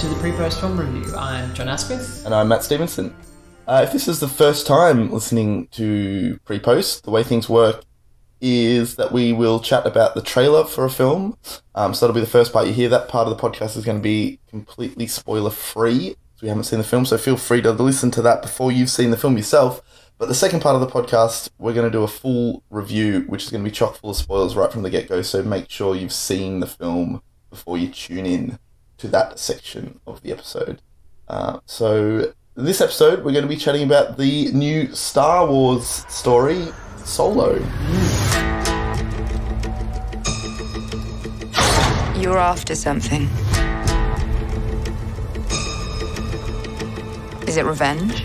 To the pre-post film review. I'm Jon Asquith. And I'm Matt Stevenson. Uh, if this is the first time listening to pre-post, the way things work is that we will chat about the trailer for a film. Um, so that'll be the first part you hear. That part of the podcast is going to be completely spoiler free. So we haven't seen the film, so feel free to listen to that before you've seen the film yourself. But the second part of the podcast, we're going to do a full review, which is going to be chock full of spoilers right from the get go. So make sure you've seen the film before you tune in to that section of the episode. Uh, so this episode, we're going to be chatting about the new Star Wars story, Solo. You're after something. Is it revenge?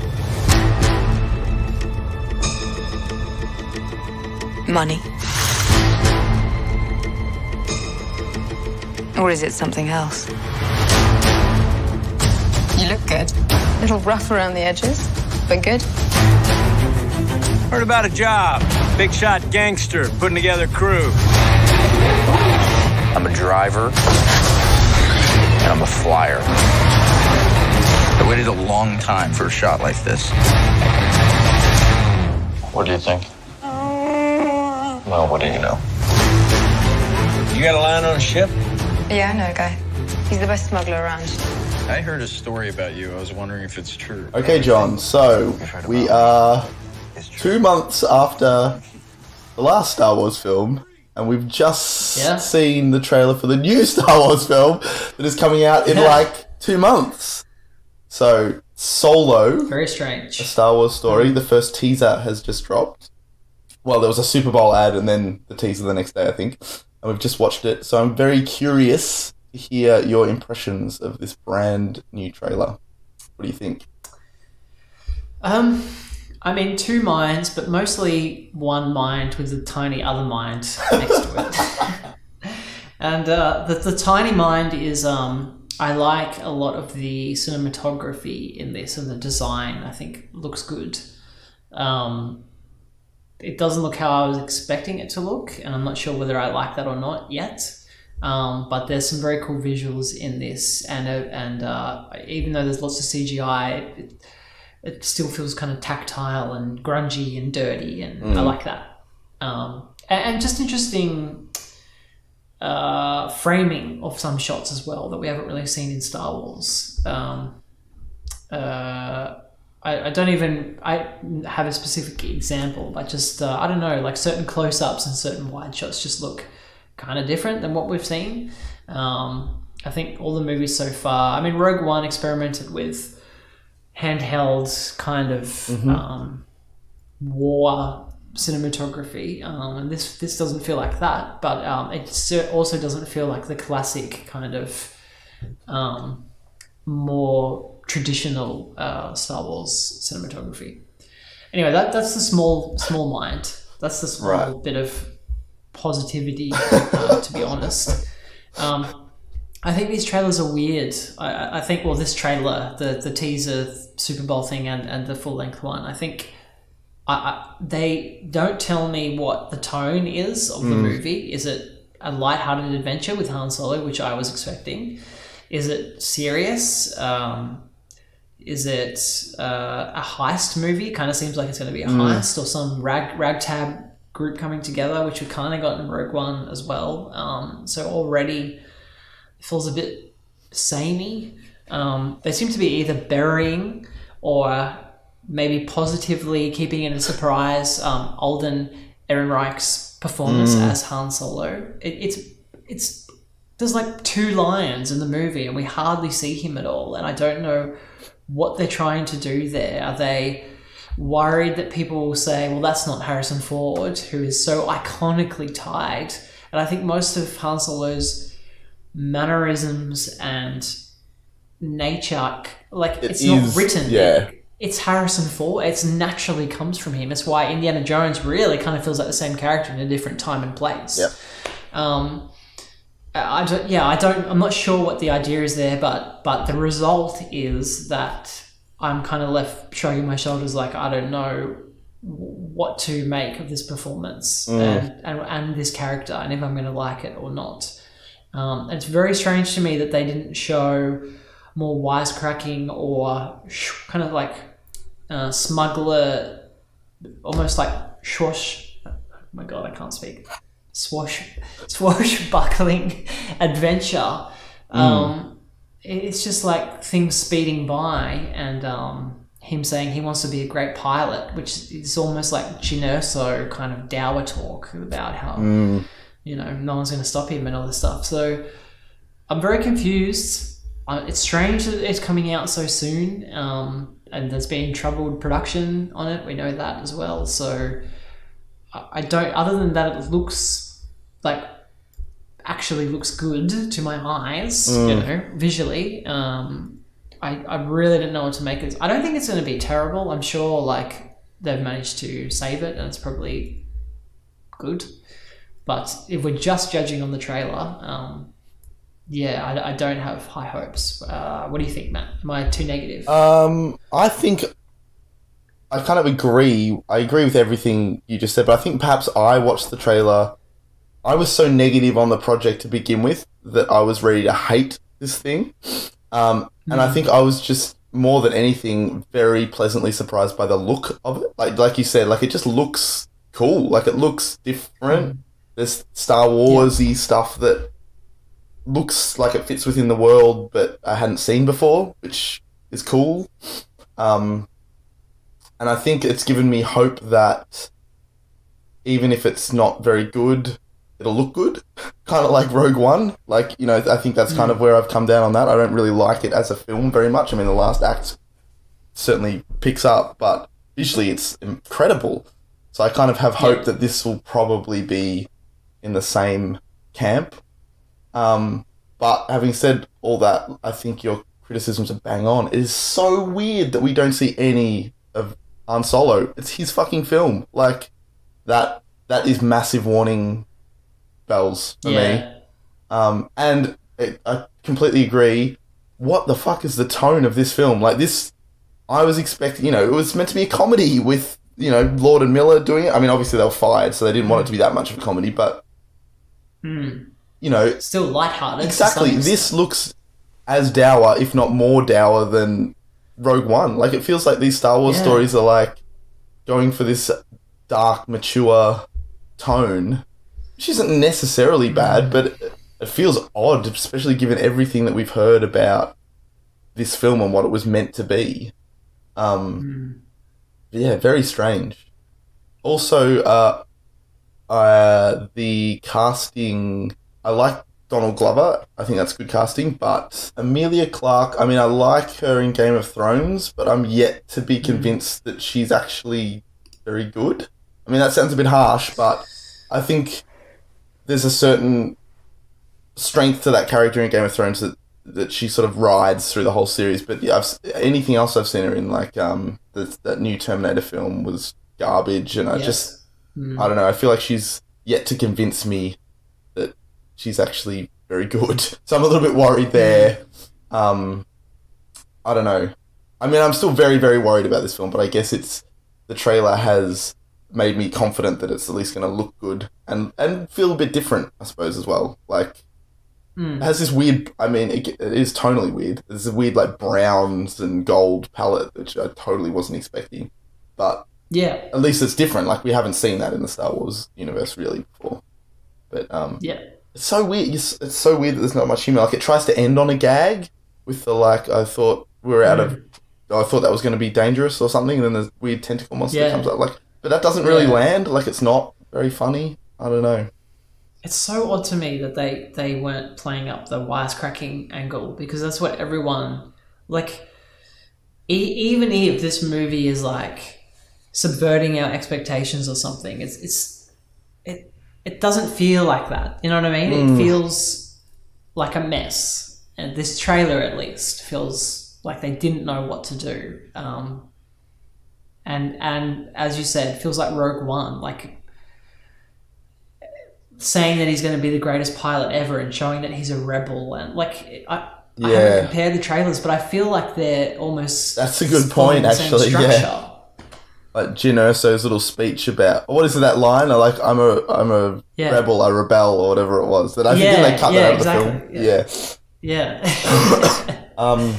Money? Or is it something else? You look good. A little rough around the edges, but good. Heard about a job. Big shot gangster putting together crew. I'm a driver, and I'm a flyer. I waited a long time for a shot like this. What do you think? Well, what do you know? You got a line on a ship? Yeah, I know a guy. He's the best smuggler around. I heard a story about you. I was wondering if it's true. Okay, Jon, so we are two months after the last Star Wars film, and we've just Yeah. seen the trailer for the new Star Wars film that is coming out in Yeah. like two months. So, Solo, Very strange. a. Star Wars story, the first teaser has just dropped. Well, there was a Super Bowl ad and then the teaser the next day, I think. And we've just watched it, so I'm very curious to hear your impressions of this brand new trailer. What do you think? Um, I'm in two minds, but mostly one mind with a tiny other mind next to it. and uh, the, the tiny mind is um, I like a lot of the cinematography in this and the design. I think looks good. Um, it doesn't look how I was expecting it to look, and I'm not sure whether I like that or not yet. Um, but there's some very cool visuals in this, and uh, and uh, even though there's lots of CGI, it, it still feels kind of tactile and grungy and dirty, and I like that. Um, and, and just interesting uh, framing of some shots as well that we haven't really seen in Star Wars. Um, uh, I, I don't even I have a specific example, but just uh, I don't know, like certain close-ups and certain wide shots just look kind of different than what we've seen. Um, I think all the movies so far. I mean, Rogue One experimented with handheld kind of um, war cinematography, um, and this this doesn't feel like that. But um, it also doesn't feel like the classic kind of um, more traditional uh, Star Wars cinematography. Anyway, that that's the small small mind. That's the small Right. bit of positivity, uh, to be honest. Um, I think these trailers are weird. I- I, think, well, this trailer, the the teaser Super Bowl thing, and, and the full length one, I think I, I, they don't tell me what the tone is of the movie. Is it a light-hearted adventure with Han Solo, which I was expecting? Is it serious? Um, is it uh, a heist movie? Kind of seems like it's going to be a heist or some rag ragtag group coming together, which we kind of got in Rogue One as well. Um, so already it feels a bit samey. Um, they seem to be either burying or maybe positively keeping it a surprise. Um, Alden Ehrenreich's performance as Han Solo. It, it's it's there's like two lions in the movie, and we hardly see him at all. And I don't know what they're trying to do there. Are they worried that people will say, "Well, that's not Harrison Ford, who is so iconically tied"? And I think most of Han Solo's mannerisms and nature, like It it's not written. yeah. It's Harrison Ford. It's naturally comes from him. It's why Indiana Jones really kind of feels like the same character in a different time and place. Yep. Um, I don't. Yeah, I don't. I'm not sure what the idea is there, but but the result is that I'm kind of left shrugging my shoulders, like I don't know what to make of this performance and, and and this character, and if I'm going to like it or not. Um, it's very strange to me that they didn't show more wisecracking or sh- kind of like uh, smuggler, almost like swash. Oh my god, I can't speak. Swash, swashbuckling adventure. Um, it's just like things speeding by and um, him saying he wants to be a great pilot, which is almost like Jyn Erso kind of dour talk about how you know no one's going to stop him and all this stuff. So I'm very confused. Uh, it's strange that it's coming out so soon, um, and there's been troubled production on it. We know that as well. So I don't. Other than that, it looks like actually looks good to my eyes. You know, visually. Um, I I really didn't know what to make of it. I don't think it's going to be terrible. I'm sure like they've managed to save it, and it's probably good. But if we're just judging on the trailer, um, yeah, I, I don't have high hopes. Uh, what do you think, Matt? Am I too negative? Um, I think I kind of agree. I agree with everything you just said, but I think perhaps I watched the trailer. I was so negative on the project to begin with that I was ready to hate this thing. Um, and I think I was just more than anything very pleasantly surprised by the look of it. Like like you said, like it just looks cool. Like it looks different. There's Star Warsy stuff that looks like it fits within the world, but I hadn't seen before, which is cool. Um, and I think it's given me hope that even if it's not very good, it'll look good. kind of like Rogue One. Like, you know, I think that's kind of where I've come down on that. I don't really like it as a film very much. I mean, the last act certainly picks up, but visually it's incredible. So I kind of have hope that this will probably be in the same camp. Um, but having said all that, I think your criticisms are bang on. It is so weird that we don't see any of Han Solo. It's his fucking film. Like that. That is massive warning bells for me. Um, and it, I completely agree. What the fuck is the tone of this film? Like this, I was expecting. You know, it was meant to be a comedy with you know Lord and Miller doing it. I mean, obviously they were fired, so they didn't want it to be that much of a comedy. But you know, still lighthearted. exactly. This looks as dour, if not more dour, than Rogue One. Like it feels like these Star Wars Yeah. stories are like going for this dark, mature tone, which isn't necessarily Mm. bad, but it, feels odd, especially given everything that we've heard about this film and what it was meant to be. Um, Yeah, very strange. Also, uh, uh, the casting. I like Donald Glover. I think that's good casting. But Emilia Clarke. I mean, I like her in Game of Thrones, but I'm yet to be convinced that she's actually very good. I mean, that sounds a bit harsh, but I think there's a certain strength to that character in Game of Thrones that that she sort of rides through the whole series. But yeah, I've, anything else I've seen her in, like um, the, that new Terminator film, was garbage, and I Yes. just I don't know. I feel like she's yet to convince me that she's actually very good. So I'm a little bit worried there. Um, I don't know. I mean, I'm still very, very worried about this film, but I guess it's the trailer has made me confident that it's at least going to look good and and feel a bit different, I suppose, as well. Like it has this weird. I mean, it, it is tonally weird. There's a weird like browns and gold palette, which I totally wasn't expecting. But Yeah, at least it's different. Like we haven't seen that in the Star Wars universe really before. But um, yeah, it's so weird. It's, it's so weird that there's not much humor. Like it tries to end on a gag with the like. I thought we were out of. I thought that was going to be dangerous or something, and then the weird tentacle monster Yeah. comes out. Like, but that doesn't really Yeah. land. Like it's not very funny. I don't know. it's so odd to me that they they weren't playing up the wisecracking angle because that's what everyone like. E- even if this movie is like subverting our expectations or something, it's it's it it doesn't feel like that. You know what I mean? It feels like a mess, and this trailer at least feels like they didn't know what to do. Um, and and as you said, feels like Rogue One, like saying that he's going to be the greatest pilot ever and showing that he's a rebel and like I, I Yeah. haven't compared the trailers, but I feel like they're almost That's a good point, actually, yeah. Like Jyn Erso's little speech about what is it that line? I like I'm a I'm a Yeah. rebel, I rebel, or whatever it was. That I think Yeah, they cut yeah, that out of exactly, the film. yeah. yeah. Yeah. Um,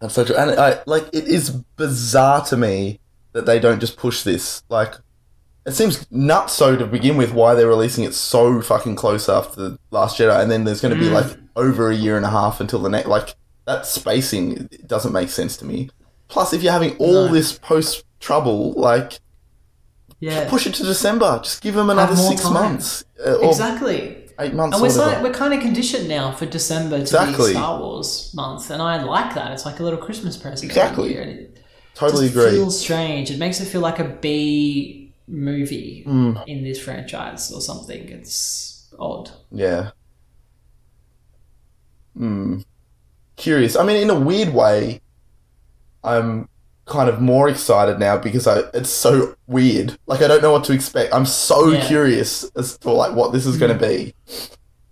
that's so true. And I like it is bizarre to me that they don't just push this. Like, it seems nuts so to begin with why they're releasing it so fucking close after the Last Jedi, and then there's going to be like over a year and a half until the next. Like that spacing doesn't make sense to me. Plus, if you're having all No. this post trouble, like yeah. push it to December. Just give them another six time. months uh, Exactly. eight months. And we're, so, we're kind of conditioned now for December to Exactly. be Star Wars month, and I like that. It's like a little Christmas present. Exactly. Every year. and It totally just agree. feels strange. It makes it feel like a B movie Mm. in this franchise or something. It's odd. Yeah. Hmm. Curious. I mean, in a weird way, I'm kind of more excited now because I it's so weird. Like I don't know what to expect. I'm so Yeah. curious as to like what this is going to be.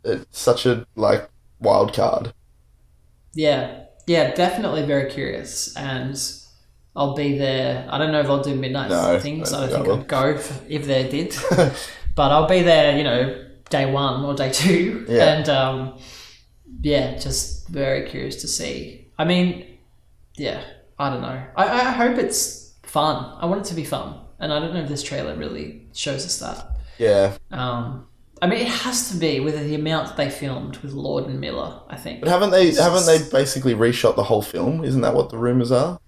It's such a like wild card. Yeah, yeah, definitely very curious, and I'll be there. I don't know if I'll do midnight No, things. I don't think I think will. I'd go if, if they did, but I'll be there. You know, day one or day two, Yeah. and um, yeah, just very curious to see. I mean, yeah, I don't know. I, I hope it's fun. I want it to be fun, and I don't know if this trailer really shows us that. Yeah. Um, I mean, it has to be with the amount that they filmed with Lord and Miller. I think. But haven't they haven't they basically reshot the whole film? Isn't that what the rumors are?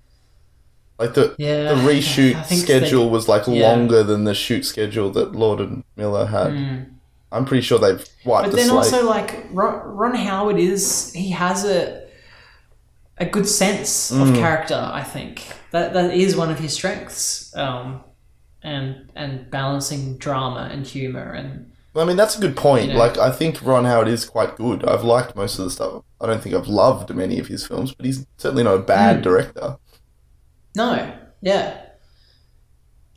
Like the Yeah, the reshoot schedule was like yeah. longer than the shoot schedule that Lord and Miller had. I'm pretty sure they've wiped Hmm. But the then slate. also, like Ron, Ron Howard is he has a a good sense Mm. of character. I think that that is one of his strengths, um, and and balancing drama and humor and I mean, that's a good point. You know. Like, I think Ron Howard is quite good. I've liked most of the stuff. I don't think I've loved many of his films, but he's certainly not a bad Hmm. director. No, yeah.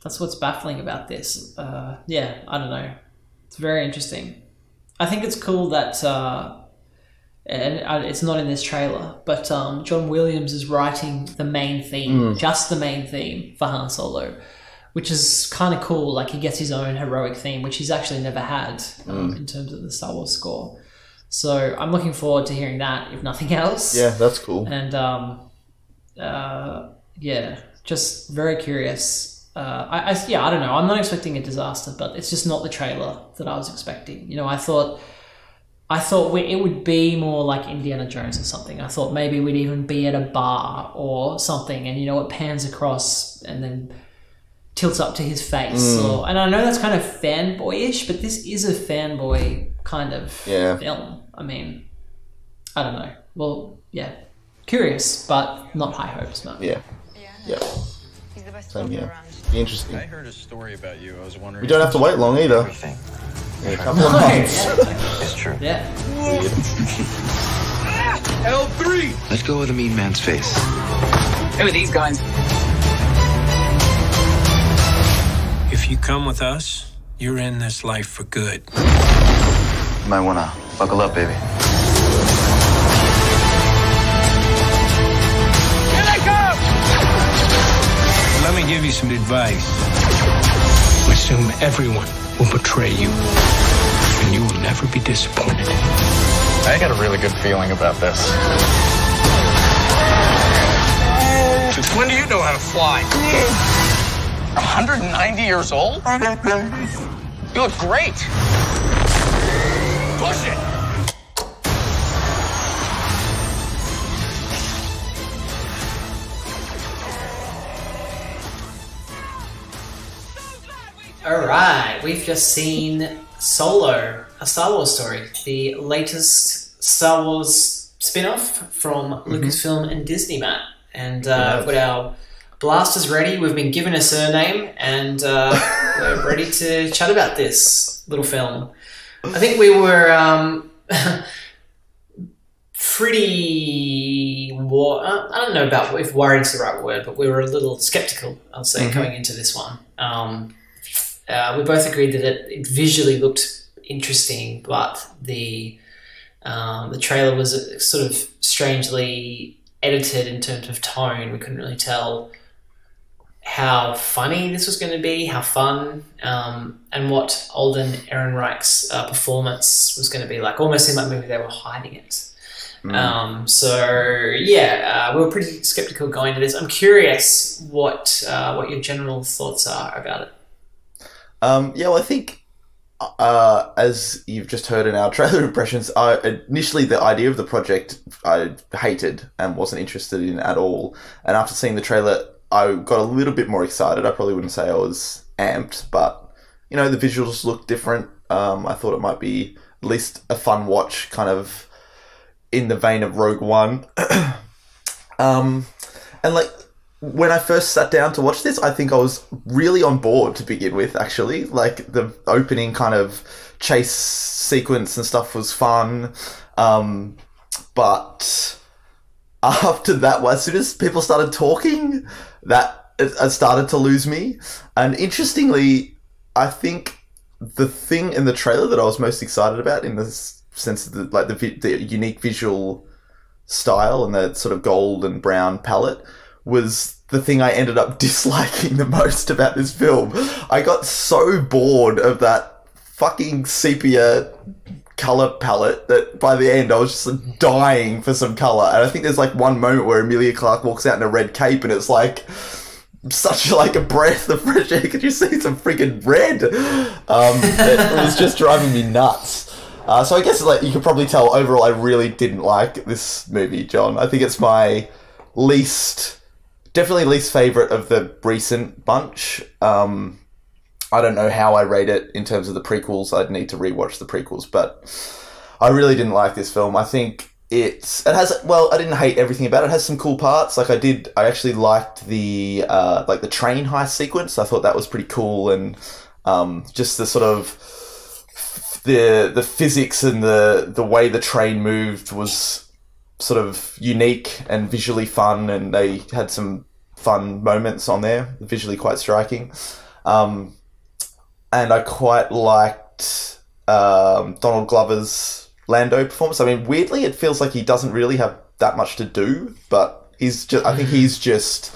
That's what's baffling about this. Uh, yeah, I don't know. It's very interesting. I think it's cool that, uh, and uh, it's not in this trailer, but um, John Williams is writing the main theme, just the main theme for Han Solo, which is kind of cool. Like he gets his own heroic theme, which he's actually never had um, in terms of the Star Wars score. So I'm looking forward to hearing that, if nothing else. Yeah, that's cool. And um, uh, yeah, just very curious. Uh, I, I yeah, I don't know. I'm not expecting a disaster, but it's just not the trailer that I was expecting. You know, I thought, I thought we, it would be more like Indiana Jones or something. I thought maybe we'd even be at a bar or something, and you know, it pans across and then tilts up to his face. Or, and I know that's kind of fanboyish, but this is a fanboy kind of Yeah. film. I mean, I don't know. Well, yeah, curious, but not high hopes, no. Yeah, yeah. He's the best Same doctor here. around. Be interesting. I heard a story about you. I was wondering. We don't have to wait long either. Everything. In a couple of No, months. It's true. yeah. Ah, L3! Let go of the mean man's face. Who are these guys? If you come with us, you're in this life for good. You might wanna buckle up, baby. Let me give you some advice. Assume everyone will betray you, and you will never be disappointed. I got a really good feeling about this. Since when do you know how to fly? 190 years old? You look great! Push it! All right, we've just seen Solo, a Star Wars story, the latest Star Wars spin-off from Lucasfilm and Disney, Matt. And uh, Yeah. with our blasters ready, we've been given a surname, and uh, we're ready to chat about this little film. I think we were um, pretty. War- uh, I don't know about if worried is the right word, but we were a little skeptical. I'd say going into this one. Um, uh, we both agreed that it, it visually looked interesting, but the um, the trailer was uh, sort of strangely edited in terms of tone. We couldn't really tell how funny this was going to be, how fun, um, and what Alden Ehrenreich's uh, performance was going to be like. Almost seemed like maybe they were hiding it. Um, so yeah, uh, we were pretty skeptical going into this. I'm curious what uh, what your general thoughts are about it. Um, yeah, well, I think uh, as you've just heard in our trailer impressions, I initially the idea of the project I hated and wasn't interested in at all. And after seeing the trailer, I got a little bit more excited. I probably wouldn't say I was amped, but you know the visuals look different. Um, I thought it might be at least a fun watch, kind of in the vein of Rogue One. um, and like when I first sat down to watch this, I think I was really on board to begin with, actually. Like, the opening kind of chase sequence and stuff was fun. Um, but after that, as soon as people started talking, that it, it started to lose me. And interestingly, I think the thing in the trailer that I was most excited about, in the sense of the, like the, the unique visual style and the sort of gold and brown palette, was the thing I ended up disliking the most about this film. I got so bored of that fucking sepia color palette that by the end I was just dying for some color. And I think there's like one moment where Emilia Clarke walks out in a red cape and it's like such like a breath of fresh air. Could you see some freaking red? Um, it, was just driving me nuts. Uh, so I guess like you could probably tell overall I really didn't like this movie, Jon. I think it's my least, definitely least favorite of the recent bunch. Um, I don't know how I rate it in terms of the prequels. I'd need to rewatch the prequels, but I really didn't like this film. I think it's it has well, I didn't hate everything about it. It has some cool parts. Like I did, I actually liked the uh, like the train heist sequence. I thought that was pretty cool, and um, just the sort of the the physics and the the way the train moved was sort of unique and visually fun, and they had some fun moments on there, visually quite striking. Um, and I quite liked um, Donald Glover's Lando performance. I mean, weirdly, it feels like he doesn't really have that much to do, but he's just. I think he's just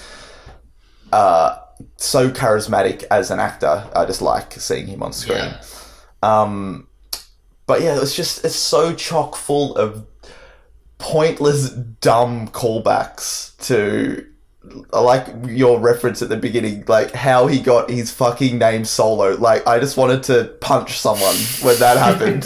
uh, so charismatic as an actor. I just like seeing him on screen. Yeah. Um, but yeah, it's just it's so chock full of pointless, dumb callbacks to I like your reference at the beginning, like how he got his fucking name solo. Like I just wanted to punch someone when that happened,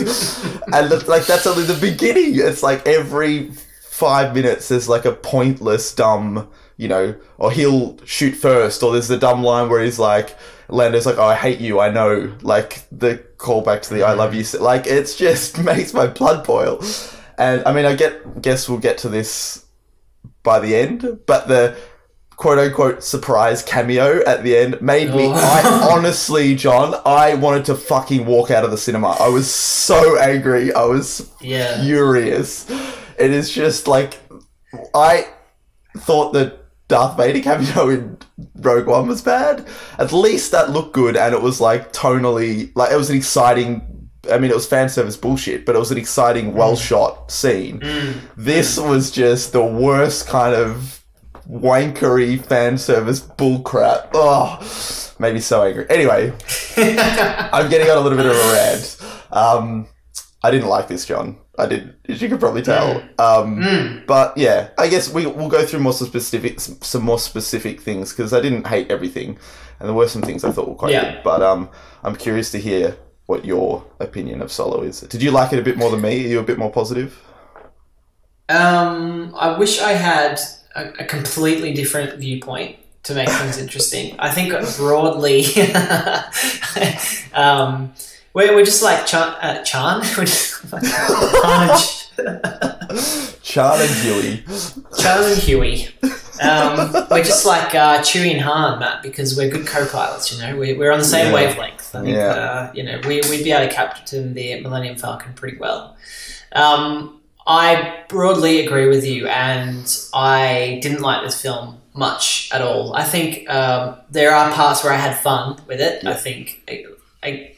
and like that's only the beginning. It's like every five minutes there's like a pointless, dumb, you know, or he'll shoot first, or there's the dumb line where he's like, Lando's like, "Oh, I hate you, I know." Like the callback to the "I love you," s- like it's just makes my blood boil. And I mean, I get, guess we'll get to this by the end, but the quote unquote surprise cameo at the end made me oh. I honestly, Jon, I wanted to fucking walk out of the cinema. I was so angry. I was Yeah. furious. It is just like I thought that Darth Vader cameo in Rogue One was bad. At least that looked good and it was like tonally like it was an exciting I mean, it was fan service bullshit, but it was an exciting, well mm. shot scene. Mm. This was just the worst kind of wankery fan service bullcrap. Oh, made me so angry. Anyway, I'm getting on a little bit of a rant. Um, I didn't like this, Jon. I did, as you can probably tell. Um, But yeah, I guess we we'll go through more specific, some more specific things because I didn't hate everything, and there were some things I thought were quite Yeah. good. But um, I'm curious to hear what your opinion of Solo is. Did you like it a bit more than me? Are you a bit more positive? Um, I wish I had a, a completely different viewpoint to make things interesting. I think broadly, um, we're, we're just like Chan. Uh, Chan? We're just like. Chan and Huey. Chan and Huey. Um, we're just like uh, Chewie and Han, Matt, because we're good co-pilots. You know, we're, we're on the same Yeah. wavelength. I think Yeah. uh, you know we we'd be able to captain the Millennium Falcon pretty well. Um, I broadly agree with you, and I didn't like this film much at all. I think um, there are parts where I had fun with it. I think, I, I,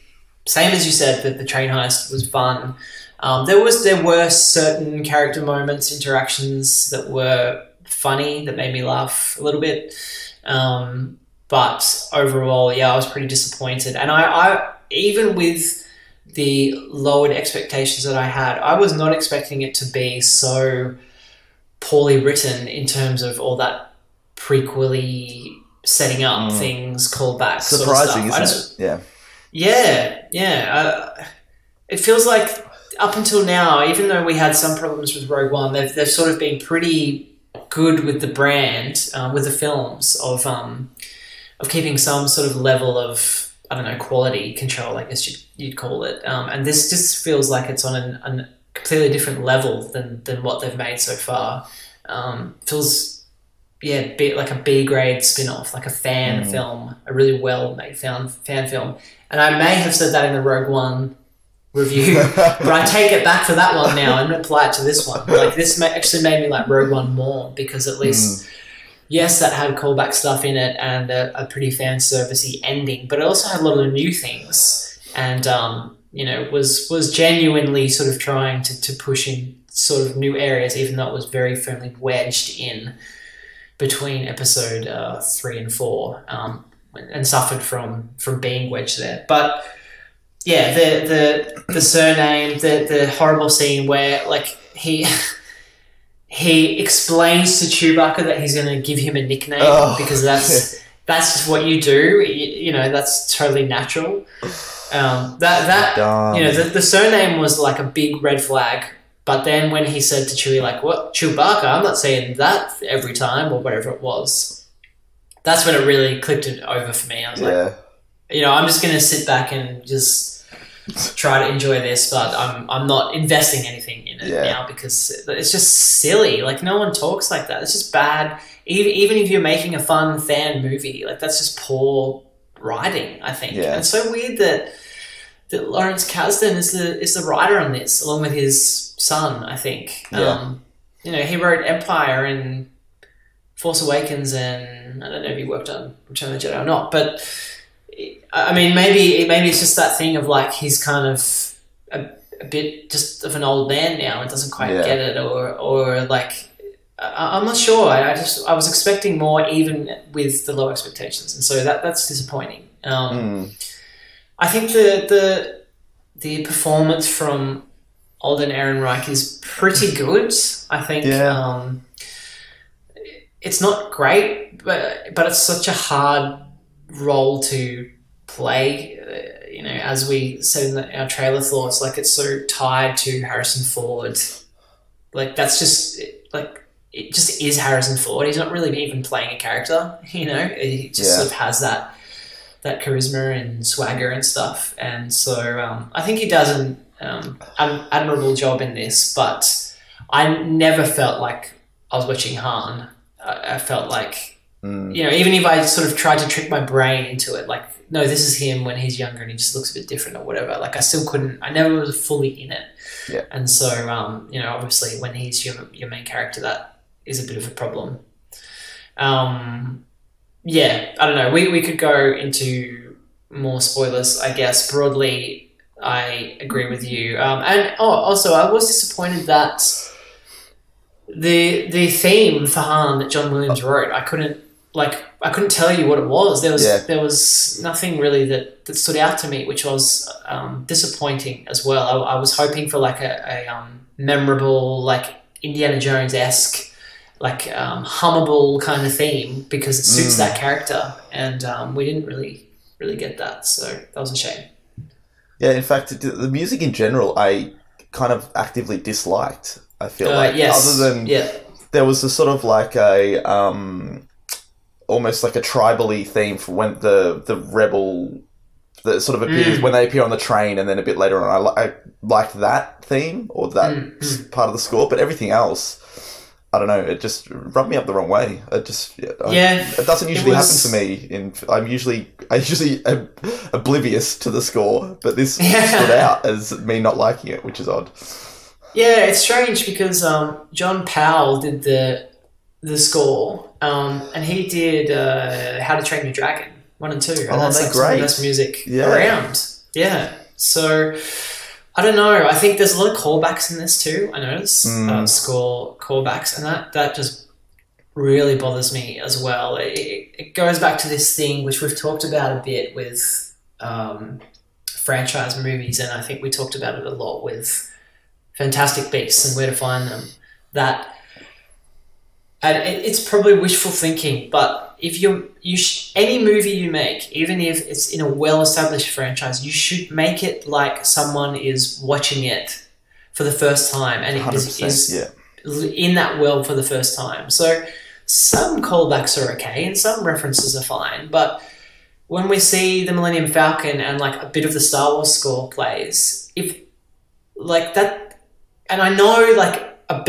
same as you said, that the train heist was fun. Um, there was there were certain character moments, interactions that were funny that made me laugh a little bit. Um, but overall, yeah, I was pretty disappointed, and I, I even with the lowered expectations that I had. I was not expecting it to be so poorly written in terms of all that prequely setting up things, callbacks, sort of Surprising, stuff. Isn't just- it? Yeah. yeah, yeah. Uh, it feels like up until now, even though we had some problems with Rogue One, they've, they've sort of been pretty good with the brand, um, with the films of um, of keeping some sort of level of I don't know quality control, I guess you'd, you'd call it. Um, and this just feels like it's on an, an completely different level than than what they've made so far. Um, feels yeah, be, like a B grade spin off, like a fan film, a really well made fan fan film. And I may have said that in the Rogue One review, but I take it back for that one now and apply it to this one. Like this ma- actually made me like Rogue One more because at least. Yes, that had callback stuff in it and a, a pretty fan servicey ending, but it also had a lot of new things, and um, you know was was genuinely sort of trying to, to push in sort of new areas, even though it was very firmly wedged in between episode uh, three and four, um, and suffered from from being wedged there. But yeah, the the the surname, the the horrible scene where like he. He explains to Chewbacca that he's going to give him a nickname Oh, because that's that's just what you do. You, you know, that's totally natural. Um, that that Dumb. you know, the, the surname was like a big red flag. But then when he said to Chewie, like, "What Chewbacca?" I'm not saying that every time or whatever it was. That's when it really clicked it over for me. I was like, Yeah. you know, I'm just gonna sit back and just try to enjoy this, but I'm I'm not investing anything in it Yeah. now because it's just silly. Like no one talks like that. It's just bad. Even even if you're making a fun fan movie, like that's just poor writing. I think. Yeah. And it's so weird that that Lawrence Kasdan is the is the writer on this, along with his son. I think. Yeah. Um, you know, he wrote Empire and Force Awakens, and I don't know if he worked on Return of the Jedi or not, but I mean, maybe maybe it's just that thing of like he's kind of a, a bit just of an old man now and doesn't quite Yeah. get it, or or like I, I'm not sure. I, I just I was expecting more, even with the low expectations, and so that that's disappointing. Um, Mm. I think the the the performance from Alden Ehrenreich is pretty good. I think Yeah. um, it's not great, but but it's such a hard role to play. Uh, you know, as we said in the, our trailer thoughts, like it's so tied to Harrison Ford. Like that's just like it just is Harrison Ford. He's not really even playing a character. You know, he just Yeah. sort of has that that charisma and swagger and stuff. And so um, I think he does an um, ad- admirable job in this. But I never felt like I was watching Han. I, I felt like Mm. you know, even if I sort of tried to trick my brain into it, like, no, this is him when he's younger and he just looks a bit different or whatever. Like, I still couldn't. I never was fully in it. Yeah. And so, um, you know, obviously, when he's your your main character, that is a bit of a problem. Um, yeah, I don't know. We we could go into more spoilers, I guess. Broadly, I agree with you. Um, and oh, also, I was disappointed that the the theme for Han that John Williams wrote, I couldn't like I couldn't tell you what it was. There was Yeah. there was nothing really that, that stood out to me, which was um, disappointing as well. I, I was hoping for like a, a um, memorable, like Indiana Jones esque, like um, hummable kind of theme because it suits Mm. that character, and um, we didn't really really get that. So that was a shame. Yeah, in fact, the music in general, I kind of actively disliked. I feel Uh, like, yes, other than yeah, there was a sort of like a um, almost like a tribally theme for when the the rebel that sort of appears Mm. when they appear on the train, and then a bit later on, I, li- I liked that theme or that Mm, part of the score, but everything else. I don't know. It just rubbed me up the wrong way. It just yeah, I- Yeah, it doesn't it usually was- happen to me. In I'm usually I usually am oblivious to the score, but this Yeah. stood out as me not liking it, which is odd. Yeah, it's strange because um, John Powell did the the score, um, and he did uh, How to Train Your Dragon one and two. And Oh, that's like some of the best music Yeah. around. Yeah, so I don't know. I think there's a lot of callbacks in this too. I notice Mm. um, score callbacks, and that that just really bothers me as well. It, it goes back to this thing which we've talked about a bit with um, franchise movies, and I think we talked about it a lot with Fantastic Beasts and Where to Find Them. That and it's probably wishful thinking, but if you you sh- any movie you make, even if it's in a well established franchise, you should make it like someone is watching it for the first time, and it is, is yeah. in that world for the first time. So some callbacks are okay and some references are fine, but when we see the Millennium Falcon and like a bit of the Star Wars score plays, if like that, and I know like a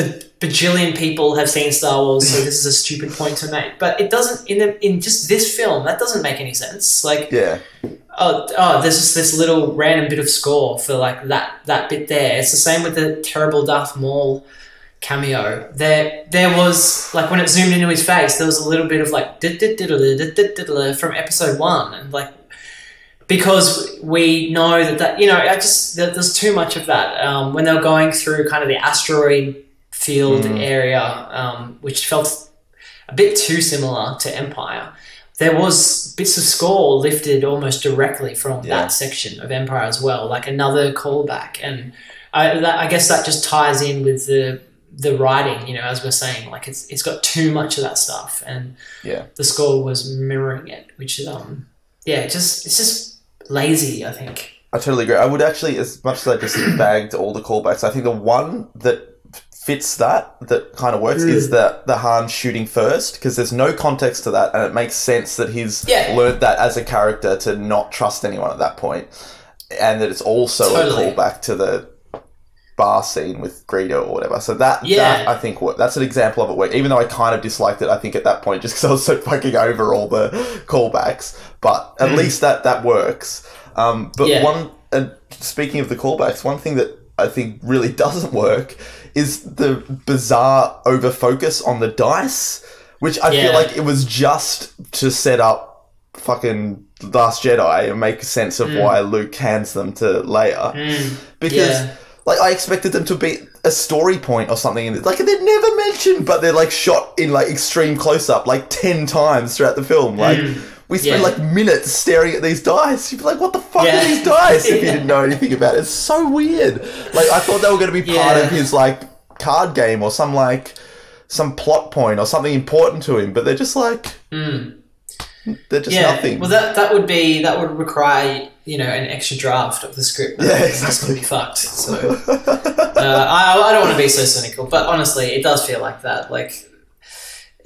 bajillion people have seen Star Wars, so this is a stupid point to make, but it doesn't in the, in just this film that doesn't make any sense. Like Yeah. oh, oh, there's just this little random bit of score for like that that bit there. It's the same with the terrible Darth Maul cameo. There there was like when it zoomed into his face, there was a little bit of like from episode one, and like because we know that that you know I just that there's too much of that um, when they were going through kind of the asteroid field area, um, which felt a bit too similar to Empire. There was bits of score lifted almost directly from Yeah. that section of Empire as well, like another callback, and I, that, I guess that just ties in with the the writing. You know, as we're saying, like it's it's got too much of that stuff, and Yeah. the score was mirroring it, which is um yeah, just it's just lazy. I think. I totally agree. I would actually, as much as I just bagged all the callbacks, I think the one that fits that, that kind of works, is the the Han shooting first because there's no context to that, and it makes sense that he's Yeah. learned that as a character to not trust anyone at that point, and that it's also Totally. a callback to the bar scene with Greedo or whatever. So that, Yeah. that I think work. That's an example of it work. Even though I kind of disliked it, I think at that point just because I was so fucking over all the callbacks. But at least that that works. Um, but Mm. Yeah. one, and speaking of the callbacks, one thing that I think really doesn't work is the bizarre over focus on the dice, which I Yeah. feel like it was just to set up fucking Last Jedi and make sense of why Luke hands them to Leia. Because Mm. Yeah. like I expected them to be a story point or something, and like they're never mentioned, but they're like shot in like extreme close up like ten times throughout the film. Like we spend Mm. Yeah. like minutes staring at these dice. You'd be like, "What the fuck Yeah. are these dice?" If you didn't know anything about it, it's so weird. Like I thought they were going to be part of his like card game or some like some plot point or something important to him, but they're just like they're just. Yeah. nothing. Well, that that would be that would require you know an extra draft of the script. Yeah, That's exactly. fucked. So uh, I I don't want to be so cynical, but honestly, it does feel like that. Like.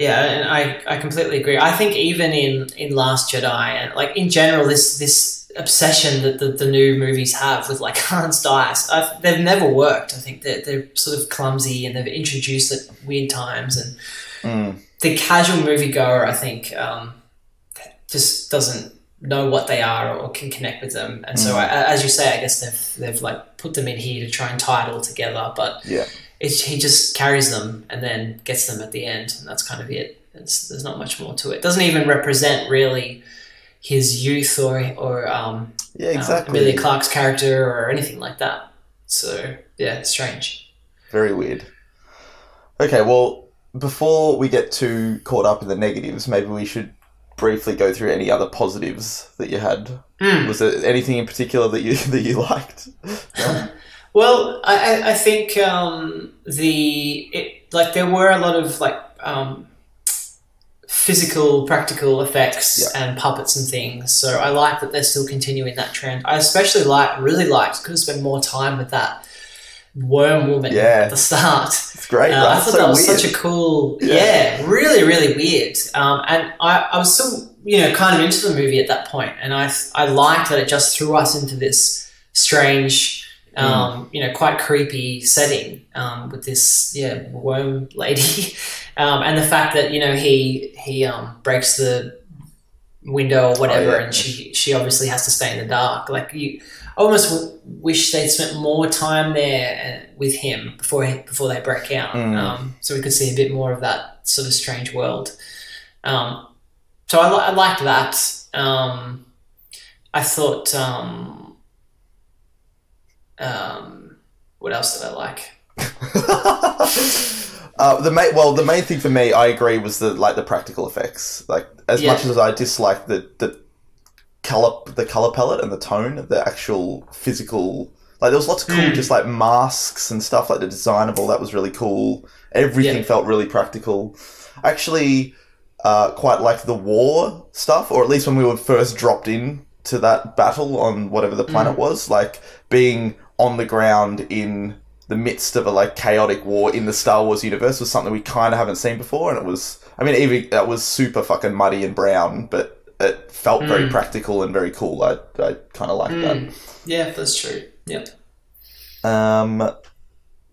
Yeah, and I, I completely agree. I think even in, in Last Jedi and like in general, this this obsession that the, the new movies have with like Han's dice, i they've never worked. I think they're, they're sort of clumsy and they've introduced at weird times. And the casual moviegoer, I think, um, just doesn't know what they are or can connect with them. And so, I, as you say, I guess they've they've like put them in here to try and tie it all together. But yeah. It's, he just carries them and then gets them at the end, and that's kind of it. It's, there's not much more to it. it. Doesn't even represent really his youth or or um, Yeah, uh, exactly. Emilia Clarke's character or anything like that. So yeah, it's strange. Very weird. Okay, well, before we get too caught up in the negatives, maybe we should briefly go through any other positives that you had. Hmm. Was there anything in particular that you that you liked? Well, I, I- think um, the it, like there were a lot of like um, physical, practical effects and puppets and things. So I like that they're still continuing that trend. I especially like, really liked, could have spent more time with that worm woman Yeah. at the start. It's great, Uh, right? I thought so that was weird. such a cool, Yeah. yeah, really, really weird. Um, and I, I was still, you know, kind of into the movie at that point, and I, I liked that it just threw us into this strange, um, you know, quite creepy setting um, with this, yeah, worm lady, um, and the fact that you know he he um, breaks the window or whatever, Oh, yeah. and she she obviously has to stay in the dark. Like you, almost w- wish they'd spent more time there uh, with him before he, before they break out, Mm. um, so we could see a bit more of that sort of strange world. Um, so I, li- I liked that. Um, I thought. Um, what else did I like? uh, the main well, the main thing for me, I agree, was the like the practical effects. Like as Yeah. much as I disliked the the color, the color palette and the tone, the actual physical. Like there was lots of cool, just like masks and stuff. Like the design of all that was really cool. Everything Yeah. felt really practical. Actually, uh, quite liked the war stuff, or at least when we were first dropped in to that battle on whatever the planet was, like being on the ground in the midst of a like chaotic war in the Star Wars universe was something we kind of haven't seen before, and it was. I mean, even that was super fucking muddy and brown, but it felt very hmm. practical and very cool. I I kind of liked that. Hmm. Yeah, that's true. Yep. Um,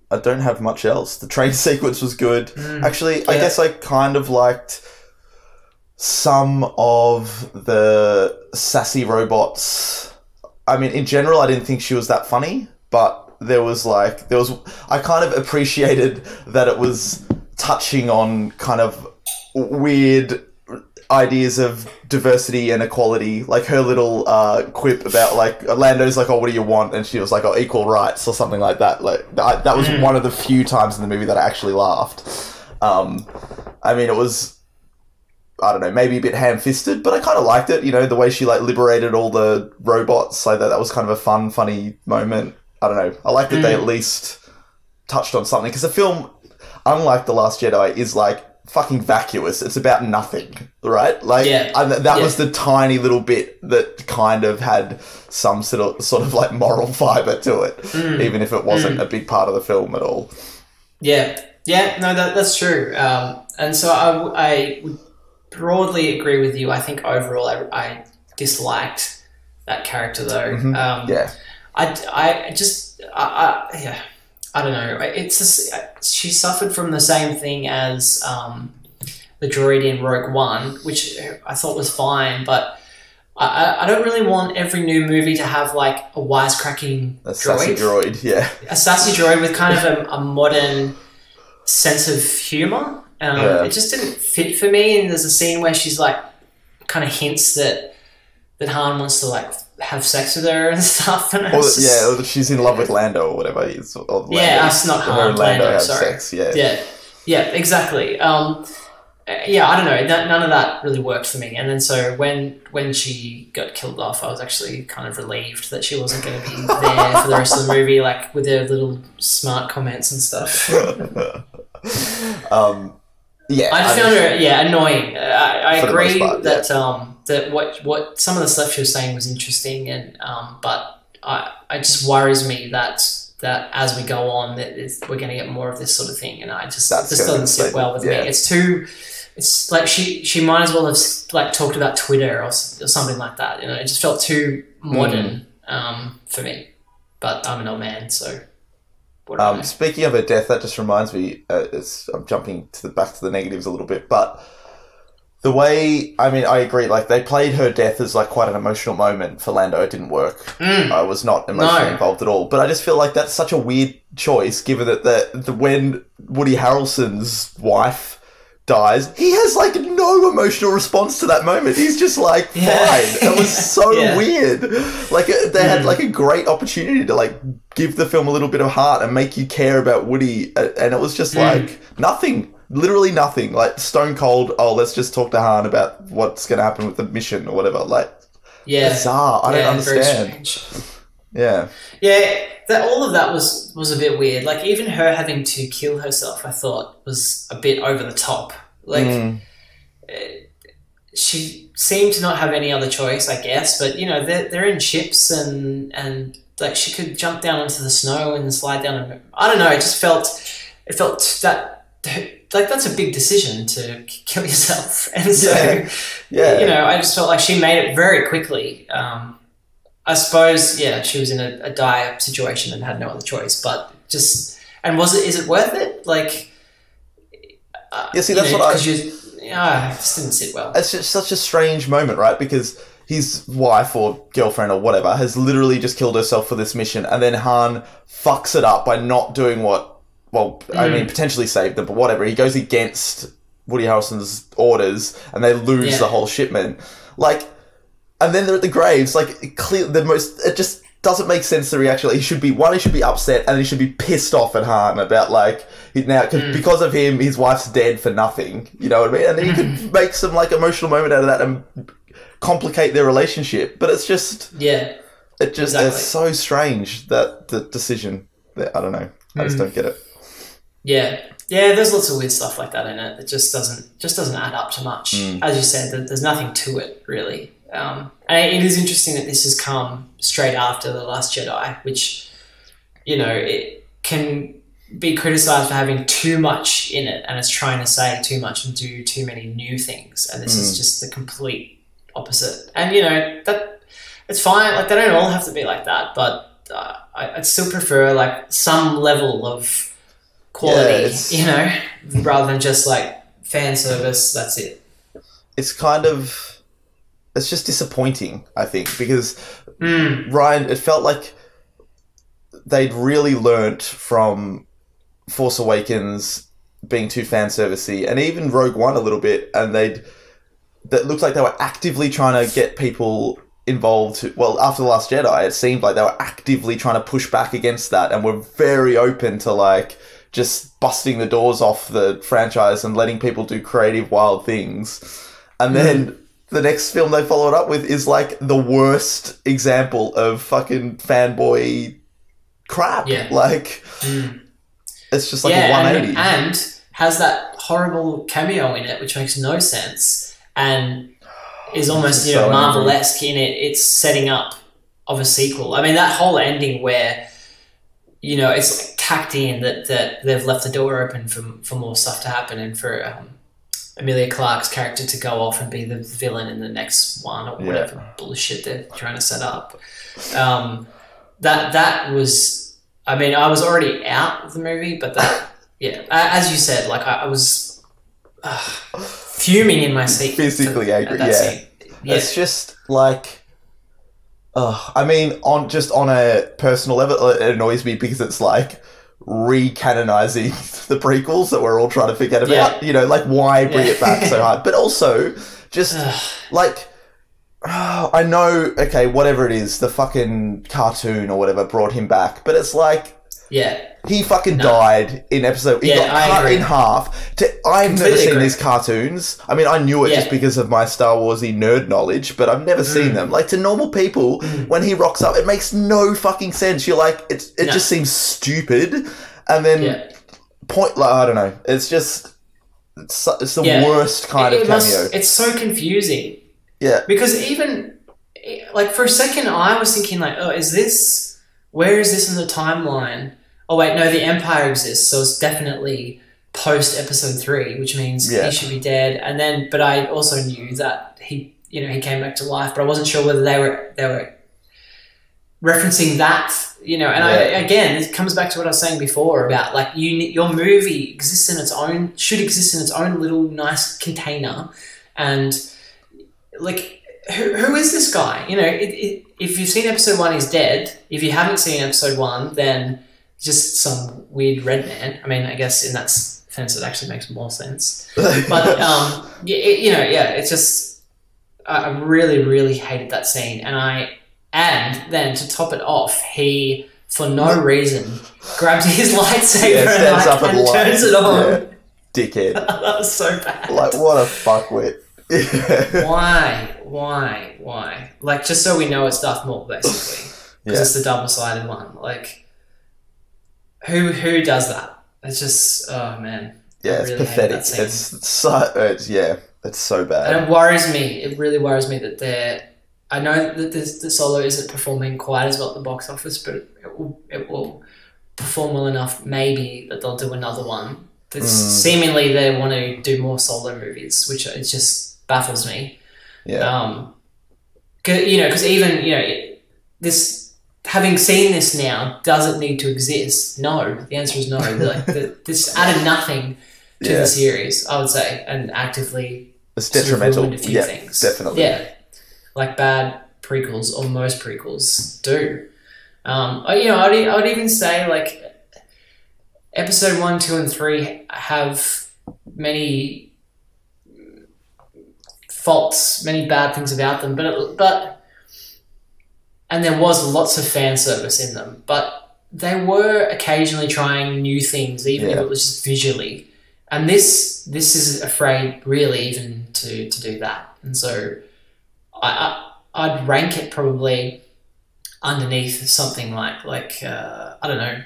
I don't have much else. The train sequence was good. Hmm. Actually, I guess I kind of liked some of the sassy robots. I mean, in general, I didn't think she was that funny, but there was like there was. I kind of appreciated that it was touching on kind of weird ideas of diversity and equality. Like her little uh, quip about like Lando's like, "Oh, what do you want?" and she was like, "Oh, equal rights" or something like that. Like I, that was one of the few times in the movie that I actually laughed. Um, I mean, it was. I don't know, maybe a bit ham-fisted, but I kind of liked it. You know, the way she like liberated all the robots. Like that, that was kind of a fun, funny moment. I don't know. I like that they at least touched on something because the film, unlike the Last Jedi, is like fucking vacuous. It's about nothing, right? Like, Yeah. th- that Yeah. was the tiny little bit that kind of had some sort of sort of like moral fiber to it, Mm. even if it wasn't a big part of the film at all. Yeah, yeah, no, that, that's true. Um, and so I would broadly agree with you. I think overall I, I disliked that character though. Um, Yeah, I, I just, I, I, yeah, I don't know. It's just, she suffered from the same thing as um, the droid in Rogue One, which I thought was fine, but. I, I- don't really want every new movie to have like a wisecracking a droid sassy droid. Yeah, a sassy droid with kind of a, a modern sense of humor. Um, Yeah. It just didn't fit for me. And there's a scene where she's like, kind of hints that that Han wants to like have sex with her and stuff. And or, just- yeah, or she's in love with Lando or whatever. It's, or Lando. yeah, that's not Her and Lando Lando, have sorry. sex. Yeah, yeah, yeah, exactly. Um, yeah, I don't know. N- none of that really worked for me. And then so when when she got killed off, I was actually kind of relieved that she wasn't going to be there for the rest of the movie, like with her little smart comments and stuff. um, yeah. I just mean, found her, yeah, annoying. I, I For the most agree part, yeah. that um, that what what some of the stuff she was saying was interesting, and um, but I it just worries me that that as we go on, that we're going to get more of this sort of thing, and I just That's it just doesn't sit well with yeah. me. It's too. It's like she she might as well have like talked about Twitter or, or something like that. You know, it just felt too modern Hmm. um, for me. But I'm an old man, so. What do I Um, speaking of her death, that just reminds me. Uh, it's, I'm jumping to the back to the negatives a little bit, but the way I mean, I agree. Like they played her death as like quite an emotional moment for Lando. It didn't work. I was not emotionally No. involved at all. But I just feel like that's such a weird choice, given that the, the when Woody Harrelson's wife dies, he has like no emotional response to that moment. He's just like fine. Yeah. It was so Yeah. weird. Like uh, they had like a great opportunity to like give the film a little bit of heart and make you care about Woody, uh, and it was just like nothing. Literally nothing. Like stone cold. Oh, let's just talk to Han about what's going to happen with the mission or whatever. Like yeah, bizarre. I don't understand. Yeah. Yeah, that all of that was was a bit weird. Like even her having to kill herself, I thought was a bit over the top. Like Mm. she seemed to not have any other choice, I guess. But you know, they're they're in ships and and like she could jump down into the snow and slide down. A, I don't know. It just felt it felt that. Like that's a big decision to kill yourself, and so Yeah. Yeah. you know, I just felt like she made it very quickly. Um, I suppose, yeah, she was in a, a dire situation and had no other choice. But just and was it? Is it worth it? Like, uh, Yeah, see, that's know, what I- you- yeah, it just didn't sit well. it's just such a strange moment, right? Because his wife or girlfriend or whatever has literally just killed herself for this mission, and then Han fucks it up by not doing what. Well, I mean, mm. potentially saved them, but whatever. He goes against Woody Harrelson's orders, and they lose Yeah. the whole shipment. Like, and then they're at the graves. Like, it clear the most. It just doesn't make sense. The reaction. He should be one. He should be upset, and he should be pissed off at Han about like now 'cause mm. because of him, his wife's dead for nothing. You know what I mean? And then you could mm. make some like emotional moment out of that and complicate their relationship. But it's just Yeah. it just Exactly. it's so strange that the decision that I don't know. I Mm. just don't get it. Yeah, yeah. There's lots of weird stuff like that in it. It just doesn't just doesn't add up to much. Mm. As you said, there's nothing to it really. Um, and it is interesting that this has come straight after the Last Jedi, which you know it can be criticized for having too much in it, and it's trying to say too much and do too many new things. And this Mm. is just the complete opposite. And you know that it's fine. Like they don't all have to be like that, but uh, I, I'd still prefer like some level of quality, Yeah, you know, rather than just like fan service. That's it. It's kind of it's just disappointing, I think, because Mm. Ryan, it felt like they'd really learnt from Force Awakens being too fan servicey, and even Rogue One a little bit, and they'd that looked like they were actively trying to get people involved. who- Well, after the Last Jedi, it seemed like they were actively trying to push back against that, and were very open to like just busting the doors off the franchise and letting people do creative, wild things. And then the next film they followed up with is like the worst example of fucking fanboy crap. Yeah. Like Mm. it's just like yeah, a 180. and, and has that horrible cameo in it, which makes no sense, and is almost you know So in it. It's setting up of a sequel. I mean, that whole ending where you know it's like tacked in that that they've left the door open for for more stuff to happen and for. Um, Emilia Clarke's character to go off and be the villain in the next one or Yeah. whatever bullshit they're trying to set up. Um, that that was I mean, I was already out of the movie, but that, yeah, as you said, like I, I was uh, fuming in my seat. Physically angry, yeah. scene. Yeah. It's just like, uh, I mean, on just on a personal level, it annoys me because it's like recanonizing the prequels that we're all trying to figure out. Yeah. You know, like why bring Yeah. it back so hard? But also, just like. I know, okay, whatever it is, the fucking cartoon or whatever brought him back, but it's like yeah, he fucking died in episode. He Yeah, got I cut in half. To, I've never seen agree. these cartoons. I mean, I knew it Yeah. just because of my Star Warsy nerd knowledge, but I've never Mm. seen them. Like to normal people, when he rocks up, it makes no fucking sense. You're like, it's it No. just seems stupid, and then yeah. point like I don't know. It's just it's, it's the worst kind It- of it must- cameo. it's so confusing yeah, because even like for a second, I was thinking like, oh, is this where is this in the timeline? Oh wait, no, the Empire exists, so it's definitely post Episode Three, which means Yeah. he should be dead. And then, but I also knew that he, you know, he came back to life, but I wasn't sure whether they were they were referencing that, you know. And I, again, it comes back to what I was saying before about like you, your movie exists in its own should exist in its own little nice container, and like who, who is this guy? You know, it, it, if you've seen episode one, he's dead. If you haven't seen episode one, then just some weird red man. I mean, I guess in that sense, it actually makes more sense. But um, it, you know, yeah, it's just I really, really hated that scene, and I and then to top it off, he for no reason grabs his lightsaber yeah, and, like, and, and turns it on. Yeah. Dickhead. that was so bad. like what a fuckwit. why? Why? Why? Like, just so we know it's Darth Maul, basically, because Yeah. it's the double-sided one. Like, who who does that? It's just, oh man. Yeah, it's really pathetic. It's so. It's yeah. It's so bad. And it worries me. It really worries me that they're. I know that this, the solo isn't performing quite as well at the box office, but it will, it will perform well enough, maybe, that they'll do another one. That's Mm. Seemingly, they want to do more solo movies, which it just baffles me. Yeah. Um, you know, because even you know this, having seen this now, does it need to exist? No. The answer is no. like the, this added nothing to Yeah. the series, I would say, and actively It's sort of detrimental. a few Yeah, things. definitely. Yeah, like bad prequels or most prequels do. Um, I- you know, I'd, e- I'd even say like episode one, two, and three have many faults, many bad things about them, but it, but and there was lots of fan service in them, but they were occasionally trying new things, even if it was just visually. And this this is afraid really even to to do that, and so I, I I'd rank it probably underneath something like like uh, I don't know,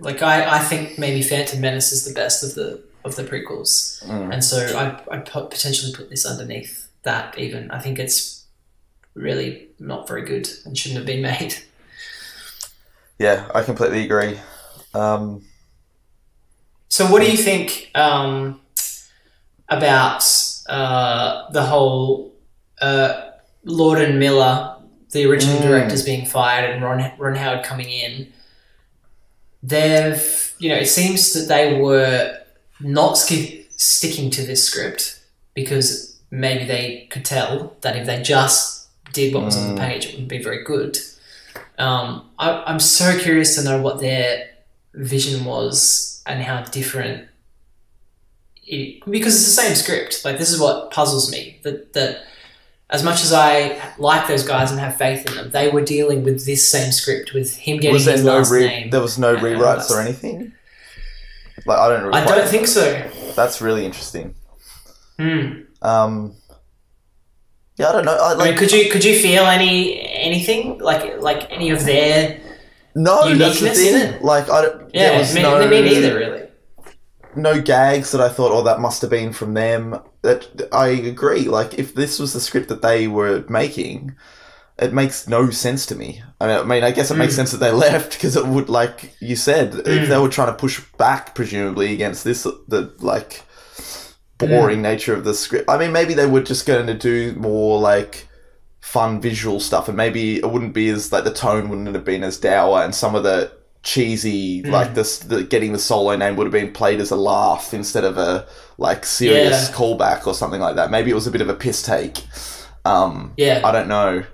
like I, I think maybe Phantom Menace is the best of the of the prequels, and so I'd, I'd potentially put this underneath that even. I think it's really not very good and shouldn't have been made. Yeah, I completely agree. Um, So, what do you think um, about uh, the whole uh, Lord and Miller, the original directors being fired, and Ron, Ron Howard coming in? They've, you know, it seems that they were not ski- sticking to this script because maybe they could tell that if they just did what was on the page, it wouldn't be very good. Um, I, I'm so curious to know what their vision was and how different it, because it's the same script. Like this is what puzzles me that that as much as I like those guys and have faith in them, they were dealing with this same script with him getting was there his no last re- name. there was no rewrites or anything? Like I don't. I don't think so. That's really interesting. Hmm. Um, yeah, I don't know. I, I mean, could you could you feel any anything like like any of their no, that's the uniqueness in thing. it? Like I don't. yeah? there was me, no, me neither, really. no gags that I thought, oh, that must have been from them. That I agree. Like, if this was the script that they were making, it makes no sense to me. I mean, I, mean, I guess it Mm. makes sense that they left because it would, like you said, if they were trying to push back, presumably against this, the like Mm. boring nature of the script. I mean, maybe they were just going to do more like fun visual stuff, and maybe it wouldn't be as like the tone wouldn't have been as dour, and some of the cheesy Mm. like this the getting the solo name would have been played as a laugh instead of a like serious Yeah. callback or something like that. Maybe it was a bit of a piss take. Um, Yeah. I don't know,